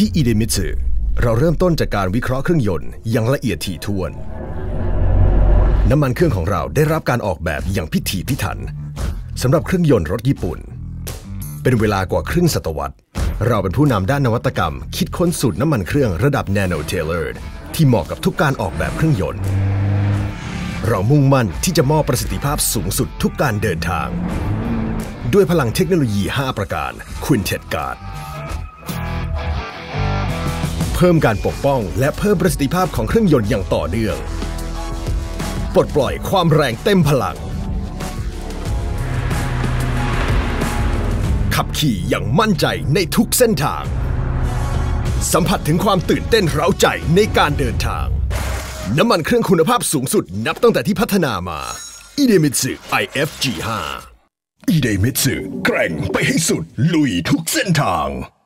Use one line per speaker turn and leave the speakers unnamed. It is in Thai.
ที่อีเดมิสึเราเริ่มต้นจากการวิเคราะห์เครื่องยนต์อย่างละเอียดถี่ถ้วน น้ำมันเครื่องของเราได้รับการออกแบบอย่างพิถีพิถันสำหรับเครื่องยนต์รถญี่ปุ่น เป็นเวลากว่าครึ่งศตวรรษ เราเป็นผู้นำด้านนวัตกรรม คิดค้นสูตรน้ำมันเครื่องระดับ Nano Tailored ที่เหมาะกับทุกการออกแบบเครื่องยนต์ เรามุ่งมั่นที่จะมอบประสิทธิภาพสูงสุดทุกการเดินทาง ด้วยพลังเทคโนโลยี 5 ประการ Quintet Guard เพิ่มการปกป้อง และเพิ่มประสิทธิภาพของเครื่องยนต์อย่างต่อเนื่อง ปลดปล่อยความแรงเต็มพลัง ขับขี่อย่างมั่นใจในทุกเส้นทาง สัมผัสถึงความตื่นเต้นเร้าใจในการเดินทาง น้ำมันเครื่องคุณภาพสูงสุดนับตั้งแต่ที่พัฒนามา i d e m i t s u IFG5 i d e m i t s u แกร่งไปให้สุดลุยทุกเส้นทาง